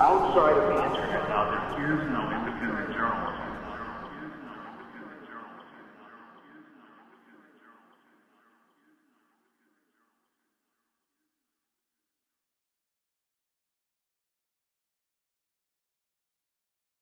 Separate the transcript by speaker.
Speaker 1: Outside of the internet now, there is no independent journalism.